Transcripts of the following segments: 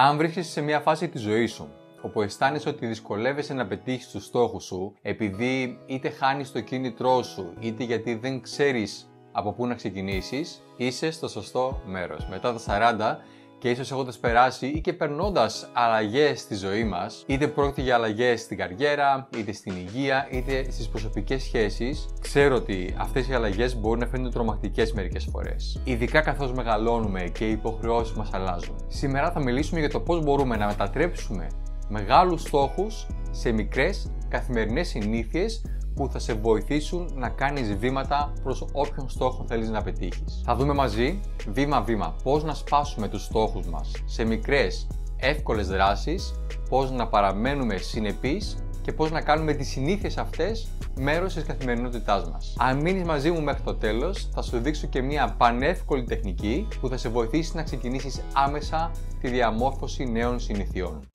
Αν βρίσκεσαι σε μια φάση της ζωής σου όπου αισθάνεσαι ότι δυσκολεύεσαι να πετύχεις τους στόχους σου επειδή είτε χάνεις το κίνητρό σου είτε γιατί δεν ξέρεις από πού να ξεκινήσεις, είσαι στο σωστό μέρος. Μετά τα 40 και ίσως έχοντας περάσει ή και περνώντας αλλαγές στη ζωή μας, είτε πρόκειται για αλλαγές στην καριέρα, είτε στην υγεία, είτε στις προσωπικές σχέσεις, ξέρω ότι αυτές οι αλλαγές μπορούν να φαίνονται τρομακτικές μερικές φορές. Ειδικά καθώς μεγαλώνουμε και οι υποχρεώσεις μας αλλάζουν. Σήμερα θα μιλήσουμε για το πώς μπορούμε να μετατρέψουμε μεγάλους στόχους σε μικρές καθημερινές συνήθειες που θα σε βοηθήσουν να κάνεις βήματα προς όποιον στόχο θέλεις να πετύχεις. Θα δούμε μαζί, βήμα-βήμα, πώς να σπάσουμε τους στόχους μας σε μικρές, εύκολες δράσεις, πώς να παραμένουμε συνεπείς και πώς να κάνουμε τις συνήθειες αυτές μέρος της καθημερινότητάς μας. Αν μείνεις μαζί μου μέχρι το τέλος, θα σου δείξω και μια πανεύκολη τεχνική που θα σε βοηθήσει να ξεκινήσεις άμεσα τη διαμόρφωση νέων συνηθιών.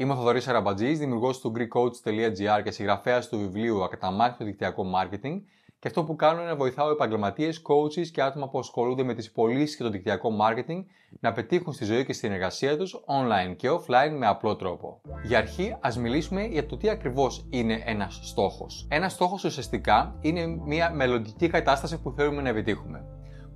Είμαι ο Θοδωρής Αραμπατζής, δημιουργός του GreekCoach.gr και συγγραφέας του βιβλίου Ακαταμάχητο Δικτυακό Marketing και αυτό που κάνω είναι να βοηθάω επαγγελματίες, coaches και άτομα που ασχολούνται με τις πωλήσεις και το δικτυακό marketing να πετύχουν στη ζωή και στην εργασία τους online και offline με απλό τρόπο. Για αρχή, ας μιλήσουμε για το τι ακριβώς είναι ένας στόχος. Ένας στόχος ουσιαστικά είναι μια μελλοντική κατάσταση που θέλουμε να επιτύχουμε.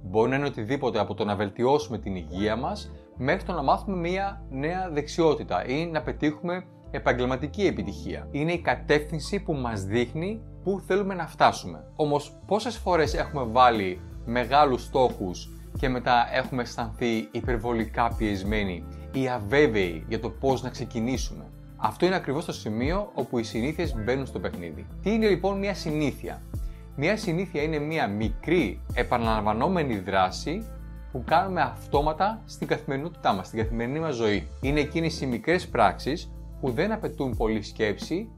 Μπορεί να είναι οτιδήποτε από το να βελτιώσουμε την υγεία μας μέχρι το να μάθουμε μία νέα δεξιότητα ή να πετύχουμε επαγγελματική επιτυχία. Είναι η κατεύθυνση που μας δείχνει πού θέλουμε να φτάσουμε. Όμως πόσες φορές έχουμε βάλει μεγάλους στόχους και μετά έχουμε αισθανθεί υπερβολικά πιεσμένοι ή αβέβαιοι για το πώς να ξεκινήσουμε; Αυτό είναι ακριβώς το σημείο όπου οι συνήθειες μπαίνουν στο παιχνίδι. Τι είναι λοιπόν μια συνήθεια; Μια συνήθεια είναι μια μικρή επαναλαμβανόμενη δράση που κάνουμε αυτόματα στην καθημερινότητά μας, στην καθημερινή μας ζωή. Είναι εκείνες οι μικρές πράξεις που δεν απαιτούν πολλή σκέψη,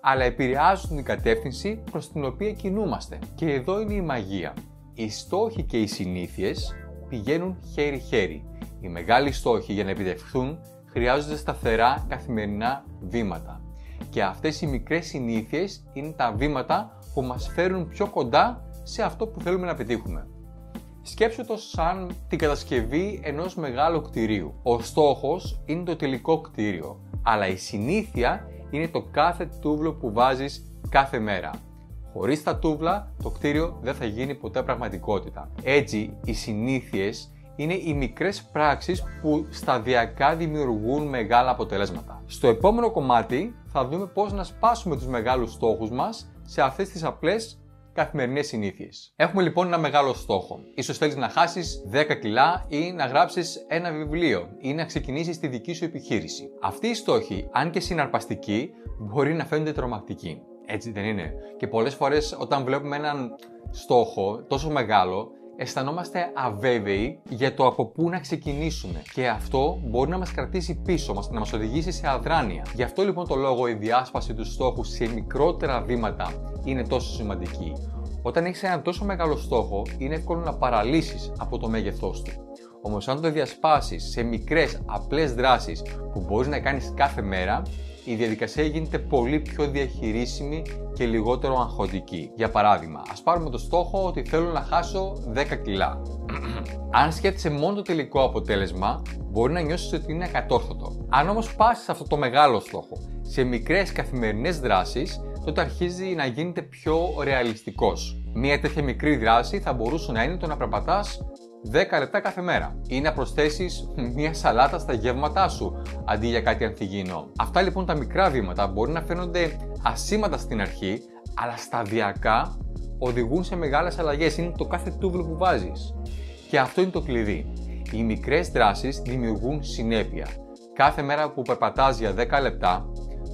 αλλά επηρεάζουν την κατεύθυνση προς την οποία κινούμαστε. Και εδώ είναι η μαγεία. Οι στόχοι και οι συνήθειες πηγαίνουν χέρι-χέρι. Οι μεγάλοι στόχοι για να επιτευχθούν χρειάζονται σταθερά καθημερινά βήματα. Και αυτές οι μικρές συνήθειες είναι τα βήματα που μας φέρουν πιο κοντά σε αυτό που θέλουμε να πετύχουμε. Σκέψου το σαν την κατασκευή ενός μεγάλου κτηρίου. Ο στόχος είναι το τελικό κτίριο, αλλά η συνήθεια είναι το κάθε τούβλο που βάζεις κάθε μέρα. Χωρίς τα τούβλα, το κτίριο δεν θα γίνει ποτέ πραγματικότητα. Έτσι, οι συνήθειες είναι οι μικρές πράξεις που σταδιακά δημιουργούν μεγάλα αποτελέσματα. Στο επόμενο κομμάτι θα δούμε πώς να σπάσουμε τους μεγάλους στόχους μας σε αυτές τις απλές καθημερινές συνήθειες. Έχουμε λοιπόν ένα μεγάλο στόχο. σω θέλεις να χάσεις 10 κιλά ή να γράψεις ένα βιβλίο ή να ξεκινήσεις τη δική σου επιχείρηση. Αυτοί οι στόχοι, αν και συναρπαστικοί, μπορεί να φαίνονται τρομακτικοί. Έτσι δεν είναι; Και πολλές φορές όταν βλέπουμε έναν στόχο τόσο μεγάλο, αισθανόμαστε αβέβαιοι για το από πού να ξεκινήσουμε. Και αυτό μπορεί να μας κρατήσει πίσω, να μας οδηγήσει σε αδράνεια. Γι' αυτό λοιπόν το λόγο η διάσπαση του στόχου σε μικρότερα βήματα είναι τόσο σημαντική. Όταν έχεις ένα τόσο μεγάλο στόχο, είναι εύκολο να παραλύσεις από το μέγεθός του. Όμως, αν το διασπάσεις σε μικρές απλές δράσεις που μπορείς να κάνεις κάθε μέρα, η διαδικασία γίνεται πολύ πιο διαχειρίσιμη και λιγότερο αγχωτική. Για παράδειγμα, ας πάρουμε το στόχο ότι θέλω να χάσω 10 κιλά. Αν σκέφτεσαι μόνο το τελικό αποτέλεσμα, μπορεί να νιώσεις ότι είναι ακατόρθωτο. Αν όμως πάσει αυτό το μεγάλο στόχο σε μικρές καθημερινές δράσεις, τότε αρχίζει να γίνεται πιο ρεαλιστικός. Μία τέτοια μικρή δράση θα μπορούσε να είναι το να περπατάς 10 λεπτά κάθε μέρα ή να προσθέσεις μία σαλάτα στα γεύματά σου αντί για κάτι ανθυγιεινό. Αυτά λοιπόν τα μικρά βήματα μπορεί να φαίνονται ασήμαντα στην αρχή, αλλά σταδιακά οδηγούν σε μεγάλες αλλαγές. Είναι το κάθε τούβλο που βάζεις. Και αυτό είναι το κλειδί. Οι μικρές δράσεις δημιουργούν συνέπεια. Κάθε μέρα που περπατάς για 10 λεπτά,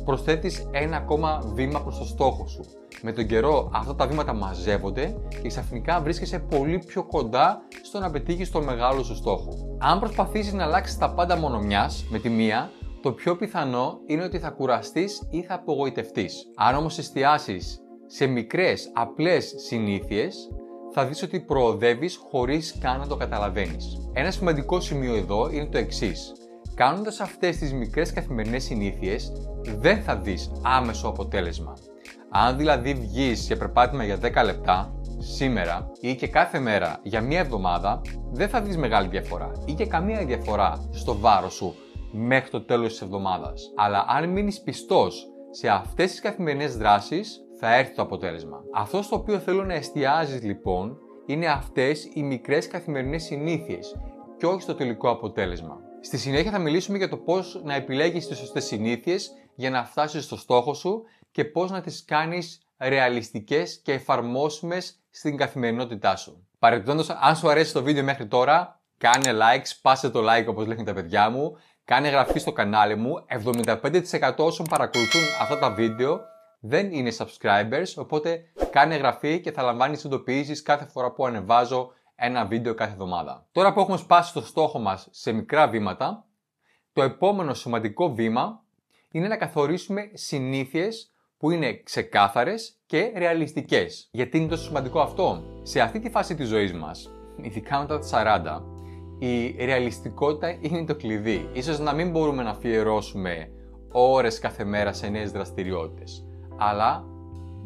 προσθέτεις ένα ακόμα βήμα προς το στόχο σου. Με τον καιρό αυτά τα βήματα μαζεύονται και ξαφνικά βρίσκεσαι πολύ πιο κοντά στο να πετύχεις το μεγάλο σου στόχο. Αν προσπαθήσεις να αλλάξεις τα πάντα μόνο μιας, με τη μία, το πιο πιθανό είναι ότι θα κουραστείς ή θα απογοητευτείς. Αν όμως εστιάσεις σε μικρές απλές συνήθειες, θα δεις ότι προοδεύεις χωρίς καν να το καταλαβαίνεις. Ένα σημαντικό σημείο εδώ είναι το εξής. Κάνοντας αυτές τις μικρές καθημερινές συνήθειες, δεν θα δεις άμεσο αποτέλεσμα. Αν δηλαδή βγεις για περπάτημα για 10 λεπτά, σήμερα ή και κάθε μέρα για μία εβδομάδα, δεν θα δεις μεγάλη διαφορά ή και καμία διαφορά στο βάρος σου μέχρι το τέλος της εβδομάδας. Αλλά αν μείνεις πιστός σε αυτές τις καθημερινές δράσεις, θα έρθει το αποτέλεσμα. Αυτό στο οποίο θέλω να εστιάζεις λοιπόν είναι αυτές οι μικρές καθημερινές συνήθειες και όχι στο τελικό αποτέλεσμα. Στη συνέχεια θα μιλήσουμε για το πώς να επιλέγεις τις σωστές συνήθειες για να φτάσεις στο στόχο σου και πώς να τις κάνεις ρεαλιστικές και εφαρμόσιμες στην καθημερινότητά σου. Παρεμπιπτόντως, αν σου αρέσει το βίντεο μέχρι τώρα, κάνε like, σπάσε το like όπως λένε τα παιδιά μου, κάνε εγγραφή στο κανάλι μου, 75% όσων παρακολουθούν αυτά τα βίντεο δεν είναι subscribers, οπότε κάνε εγγραφή και θα λαμβάνεις ειδοποιήσεις κάθε φορά που ανεβάζω ένα βίντεο κάθε εβδομάδα. Τώρα που έχουμε σπάσει το στόχο μας σε μικρά βήματα, το επόμενο σημαντικό βήμα είναι να καθορίσουμε συνήθειες που είναι ξεκάθαρες και ρεαλιστικές. Γιατί είναι τόσο σημαντικό αυτό; Σε αυτή τη φάση της ζωής μας, ειδικά μετά τα 40, η ρεαλιστικότητα είναι το κλειδί. Ίσως να μην μπορούμε να αφιερώσουμε ώρες κάθε μέρα σε νέες δραστηριότητες, αλλά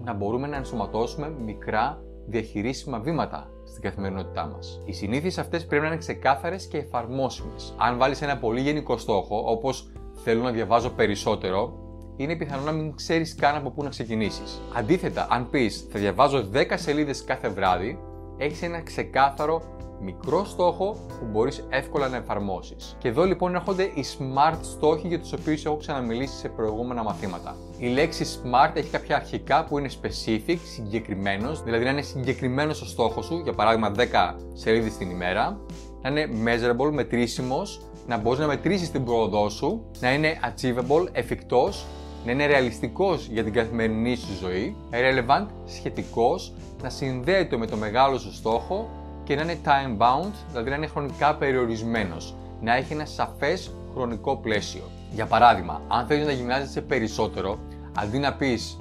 να μπορούμε να ενσωματώσουμε μικρά διαχειρίσιμα βήματα στην καθημερινότητά μας. Οι συνήθειες αυτές πρέπει να είναι ξεκάθαρες και εφαρμόσιμες. Αν βάλεις ένα πολύ γενικό στόχο, όπως θέλω να διαβάζω περισσότερο, είναι πιθανό να μην ξέρεις καν από πού να ξεκινήσεις. Αντίθετα, αν πεις θα διαβάζω 10 σελίδες κάθε βράδυ, έχεις ένα ξεκάθαρο μικρό στόχο που μπορείς εύκολα να εφαρμόσεις. Και εδώ λοιπόν έρχονται οι SMART στόχοι για τους οποίους έχω ξαναμιλήσει σε προηγούμενα μαθήματα. Η λέξη SMART έχει κάποια αρχικά που είναι specific, συγκεκριμένος, δηλαδή να είναι συγκεκριμένος ο στόχος σου, για παράδειγμα 10 σελίδες την ημέρα, να είναι measurable, μετρήσιμος, να μπορείς να μετρήσεις την πρόοδό σου, να είναι achievable, εφικτός, να είναι ρεαλιστικός για την καθημερινή σου ζωή, relevant, σχετικός, να συνδέεται με το μεγάλο σου στόχο και να είναι time bound, δηλαδή να είναι χρονικά περιορισμένος, να έχει ένα σαφές χρονικό πλαίσιο. Για παράδειγμα, αν θέλεις να γυμνάζεσαι περισσότερο, αντί να πεις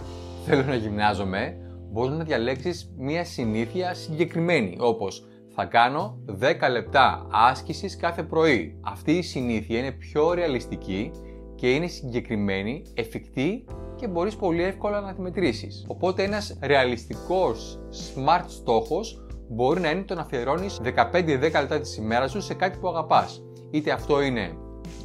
θέλω να γυμνάζομαι, μπορείς να διαλέξεις μία συνήθεια συγκεκριμένη, όπως θα κάνω 10 λεπτά άσκησης κάθε πρωί. Αυτή η συνήθεια είναι πιο ρεαλιστική και είναι συγκεκριμένη, εφικτή και μπορείς πολύ εύκολα να τη μετρήσεις. Οπότε ένας ρεαλιστικός smart στόχος μπορεί να είναι το να αφιερώνεις 15-10 λεπτά της ημέρας σου σε κάτι που αγαπάς. Είτε αυτό είναι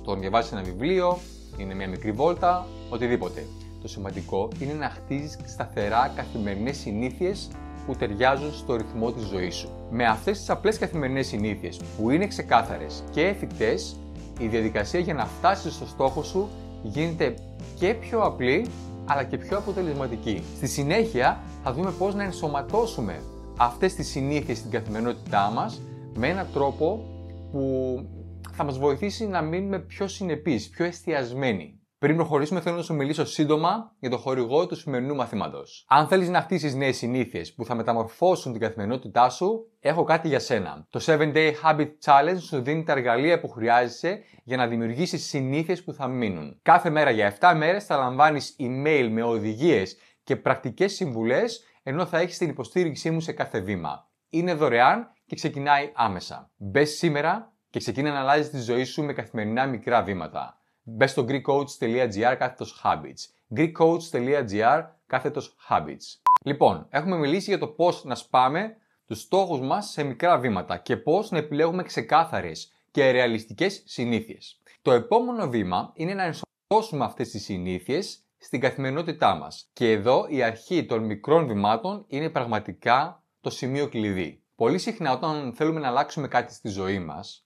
το να διαβάσεις ένα βιβλίο, είναι μια μικρή βόλτα, οτιδήποτε. Το σημαντικό είναι να χτίζεις σταθερά καθημερινές συνήθειες που ταιριάζουν στο ρυθμό της ζωής σου. Με αυτές τις απλές καθημερινές συνήθειες που είναι ξεκάθαρες και εφικτές, η διαδικασία για να φτάσεις στο στόχο σου γίνεται και πιο απλή αλλά και πιο αποτελεσματική. Στη συνέχεια θα δούμε πώς να ενσωματώσουμε αυτές τις συνήθειες στην καθημερινότητά μας με έναν τρόπο που θα μας βοηθήσει να μείνουμε πιο συνεπείς, πιο εστιασμένοι. Πριν προχωρήσουμε, θέλω να σου μιλήσω σύντομα για το χορηγό του σημερινού μαθήματος. Αν θέλεις να χτίσεις νέες συνήθειες που θα μεταμορφώσουν την καθημερινότητά σου, έχω κάτι για σένα. Το 7 Day Habit Challenge σου δίνει τα εργαλεία που χρειάζεσαι για να δημιουργήσεις συνήθειες που θα μείνουν. Κάθε μέρα για 7 μέρες θα λαμβάνεις email με οδηγίες και πρακτικές συμβουλές ενώ θα έχεις την υποστήριξή μου σε κάθε βήμα. Είναι δωρεάν και ξεκινάει άμεσα. Μπες σήμερα και ξεκίνα να αλλάζεις τη ζωή σου με καθημερινά μικρά βήματα. Μπες στο greekcoach.gr κάθετος habits. greekcoach.gr κάθετος habits. Λοιπόν, έχουμε μιλήσει για το πώς να σπάμε τους στόχους μας σε μικρά βήματα και πώς να επιλέγουμε ξεκάθαρες και ρεαλιστικές συνήθειες. Το επόμενο βήμα είναι να ενσωματώσουμε αυτές τις συνήθειες στην καθημερινότητά μας. Και εδώ η αρχή των μικρών βημάτων είναι πραγματικά το σημείο κλειδί. Πολύ συχνά όταν θέλουμε να αλλάξουμε κάτι στη ζωή μας,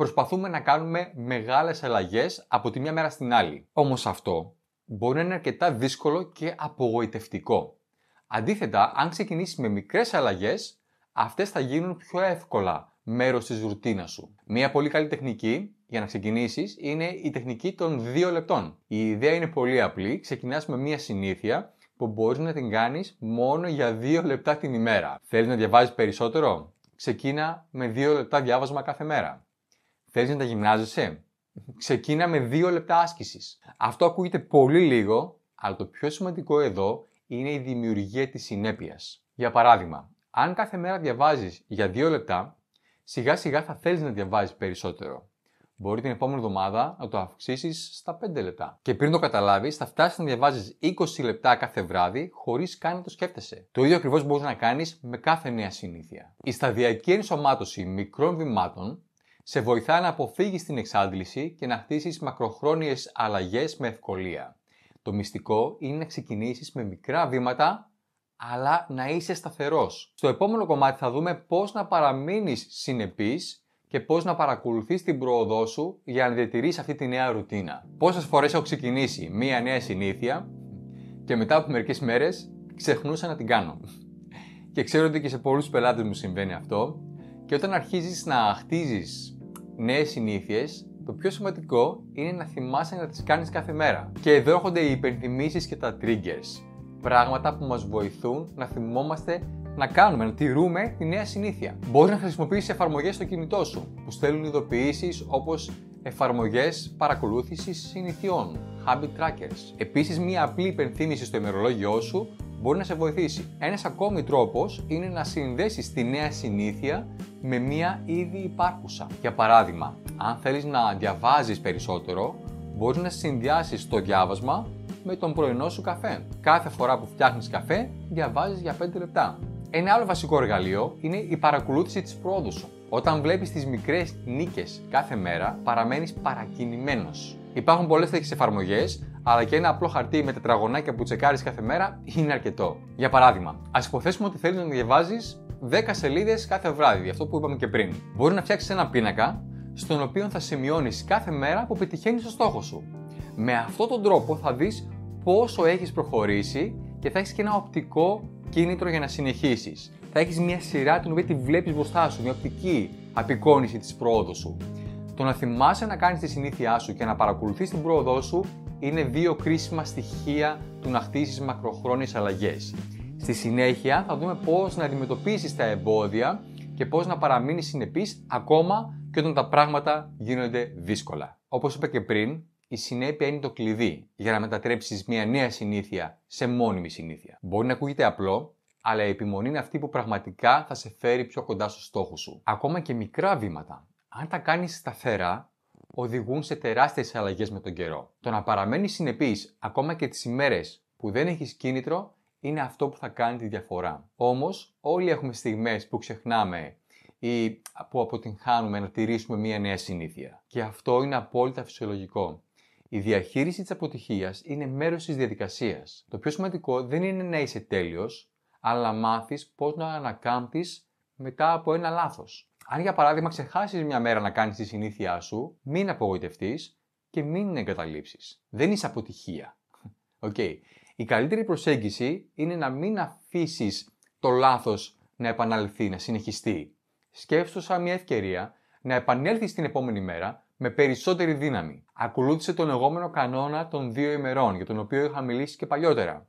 προσπαθούμε να κάνουμε μεγάλες αλλαγές από τη μια μέρα στην άλλη. Όμως αυτό μπορεί να είναι αρκετά δύσκολο και απογοητευτικό. Αντίθετα, αν ξεκινήσεις με μικρές αλλαγές, αυτές θα γίνουν πιο εύκολα μέρος της ρουτίνας σου. Μία πολύ καλή τεχνική για να ξεκινήσεις είναι η τεχνική των 2 λεπτών. Η ιδέα είναι πολύ απλή. Ξεκινάς με μία συνήθεια που μπορείς να την κάνεις μόνο για 2 λεπτά την ημέρα. Θέλεις να διαβάζεις περισσότερο; Ξεκίνα με 2 λεπτά διάβασμα κάθε μέρα. Θέλεις να τα γυμνάζεσαι; Ξεκίνα με 2 λεπτά άσκησης. Αυτό ακούγεται πολύ λίγο, αλλά το πιο σημαντικό εδώ είναι η δημιουργία της συνέπειας. Για παράδειγμα, αν κάθε μέρα διαβάζεις για 2 λεπτά, σιγά σιγά θα θέλεις να διαβάζεις περισσότερο. Μπορεί την επόμενη εβδομάδα να το αυξήσεις στα 5 λεπτά. Και πριν το καταλάβεις, θα φτάσεις να διαβάζεις 20 λεπτά κάθε βράδυ χωρίς καν να το σκέφτεσαι. Το ίδιο ακριβώς μπορείς να κάνεις με κάθε νέα συνήθεια. Η σταδιακή ενσωμάτωση μικρών βημάτων σε βοηθά να αποφύγεις την εξάντληση και να χτίσεις μακροχρόνιες αλλαγές με ευκολία. Το μυστικό είναι να ξεκινήσεις με μικρά βήματα αλλά να είσαι σταθερός. Στο επόμενο κομμάτι θα δούμε πώς να παραμείνεις συνεπής και πώς να παρακολουθείς την πρόοδό σου για να διατηρείς αυτή τη νέα ρουτίνα. Πόσες φορές έχω ξεκινήσει μία νέα συνήθεια και μετά από μερικές μέρες ξεχνούσα να την κάνω. Και ξέρω ότι και σε πολλούς πελάτες μου συμβαίνει αυτό και όταν αρχίζεις να χτίζεις νέες συνήθειες το πιο σημαντικό είναι να θυμάσαι να τις κάνεις κάθε μέρα. Και εδώ έρχονται οι υπενθυμίσεις και τα triggers πράγματα που μας βοηθούν να θυμόμαστε να κάνουμε, να τηρούμε τη νέα συνήθεια. Μπορείς να χρησιμοποιήσεις εφαρμογές στο κινητό σου που στέλνουν ειδοποιήσεις όπως εφαρμογές παρακολούθησης συνηθιών, habit trackers. Επίσης, μία απλή υπενθύμηση στο ημερολόγιό σου μπορεί να σε βοηθήσει. Ένας ακόμη τρόπος είναι να συνδέσεις τη νέα συνήθεια με μία ήδη υπάρχουσα. Για παράδειγμα, αν θέλεις να διαβάζεις περισσότερο, μπορείς να συνδυάσεις το διάβασμα με τον πρωινό σου καφέ. Κάθε φορά που φτιάχνεις καφέ, διαβάζεις για 5 λεπτά. Ένα άλλο βασικό εργαλείο είναι η παρακολούθηση της πρόοδου σου. Όταν βλέπεις τις μικρές νίκες κάθε μέρα, παραμένεις παρακινημένος. Υπάρχουν πολλές τέτοιες εφαρμογές, αλλά και ένα απλό χαρτί με τετραγωνάκια που τσεκάρεις κάθε μέρα είναι αρκετό. Για παράδειγμα, ας υποθέσουμε ότι θέλεις να διαβάζεις 10 σελίδες κάθε βράδυ, αυτό που είπαμε και πριν. Μπορεί να φτιάξεις ένα πίνακα, στον οποίο θα σημειώνεις κάθε μέρα που πετυχαίνεις το στόχο σου. Με αυτόν τον τρόπο θα δεις πόσο έχεις προχωρήσει και θα έχεις και ένα οπτικό κίνητρο για να συνεχίσεις. Θα έχεις μια σειρά την οποία τη βλέπεις μπροστά σου, μια οπτική απεικόνηση της πρόοδου σου. Το να θυμάσαι να κάνεις τη συνήθειά σου και να παρακολουθείς την πρόοδό σου είναι δύο κρίσιμα στοιχεία του να χτίσεις μακροχρόνιες αλλαγές. Στη συνέχεια θα δούμε πώς να αντιμετωπίσεις τα εμπόδια και πώς να παραμείνεις συνεπής ακόμα και όταν τα πράγματα γίνονται δύσκολα. Όπως είπα και πριν, η συνέπεια είναι το κλειδί για να μετατρέψεις μια νέα συνήθεια σε μόνιμη συνήθεια. Μπορεί να ακούγεται απλό, αλλά η επιμονή είναι αυτή που πραγματικά θα σε φέρει πιο κοντά στο στόχο σου. Ακόμα και μικρά βήματα, αν τα κάνεις σταθερά, οδηγούν σε τεράστιες αλλαγές με τον καιρό. Το να παραμένεις συνεπής ακόμα και τις ημέρες που δεν έχεις κίνητρο είναι αυτό που θα κάνει τη διαφορά. Όμως, όλοι έχουμε στιγμές που ξεχνάμε ή που αποτυγχάνουμε να τηρήσουμε μια νέα συνήθεια. Και αυτό είναι απόλυτα φυσιολογικό. Η διαχείριση της αποτυχίας είναι μέρος της διαδικασίας. Το πιο σημαντικό δεν είναι να είσαι τέλειος, αλλά να μάθεις πώς να ανακάμπτεις μετά από ένα λάθος. Αν για παράδειγμα ξεχάσεις μια μέρα να κάνεις τη συνήθειά σου, μην απογοητευτείς και μην εγκαταλείψεις. Δεν είσαι αποτυχία. Okay. Η καλύτερη προσέγγιση είναι να μην αφήσεις το λάθος να επαναληφθεί, να συνεχιστεί. Σκέψου σαν μια ευκαιρία να επανέλθεις την επόμενη μέρα με περισσότερη δύναμη. Ακολούθησε τον εγώμενο κανόνα των δύο ημερών, για τον οποίο είχα μιλήσει και παλιότερα.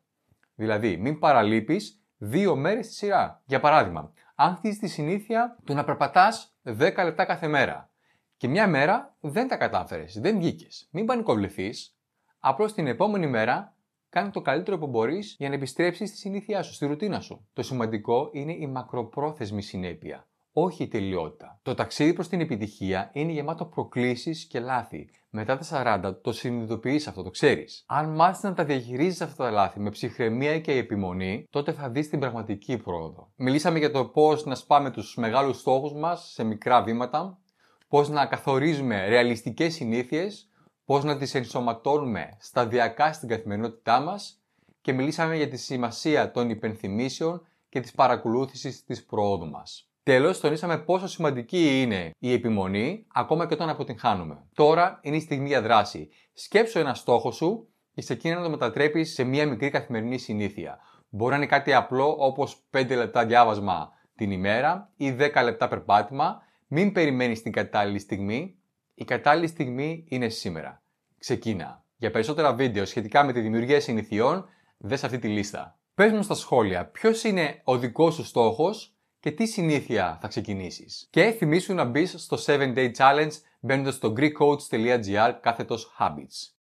Δηλαδή, μην παραλείπεις δύο μέρες στη σειρά. Για παράδειγμα, αν χτίσει τη συνήθεια του να περπατάς 10 λεπτά κάθε μέρα και μια μέρα δεν τα κατάφερες, δεν βγήκες. Μην πανικοβληθείς, απλώς την επόμενη μέρα κάνε το καλύτερο που μπορείς για να επιστρέψεις στη συνήθειά σου, στη ρουτίνα σου. Το σημαντικό είναι η μακροπρόθεσμη συνέπεια όχι η τελειότητα. Το ταξίδι προς την επιτυχία είναι γεμάτο προκλήσεις και λάθη. Μετά τα 40 το συνειδητοποιείς αυτό, το ξέρεις. Αν μάθεις να τα διαχειρίζεις αυτά τα λάθη με ψυχραιμία και επιμονή, τότε θα δεις την πραγματική πρόοδο. Μιλήσαμε για το πώς να σπάμε τους μεγάλους στόχους μας σε μικρά βήματα, πώς να καθορίζουμε ρεαλιστικές συνήθειες, πώς να τις ενσωματώνουμε σταδιακά στην καθημερινότητά μας και μιλήσαμε για τη σημασία των υπενθυμίσεων και της παρακολούθησης της πρόοδου μας. Τέλος, τονίσαμε πόσο σημαντική είναι η επιμονή, ακόμα και όταν αποτυγχάνουμε. Τώρα είναι η στιγμή για δράση. Σκέψου ένα στόχο σου και ξεκίνα να το μετατρέπεις σε μια μικρή καθημερινή συνήθεια. Μπορεί να είναι κάτι απλό όπως 5 λεπτά διάβασμα την ημέρα ή 10 λεπτά περπάτημα. Μην περιμένεις την κατάλληλη στιγμή. Η κατάλληλη στιγμή είναι σήμερα. Ξεκίνα. Για περισσότερα βίντεο σχετικά με τη δημιουργία συνηθιών, δες αυτή τη λίστα. Πες μου στα σχόλια ποιος είναι ο δικός σου στόχος και τι συνήθεια θα ξεκινήσεις. Και θυμίσου να μπεις στο 7 Day Challenge μπαίνοντας στο greekcoach.gr κάθετος habits.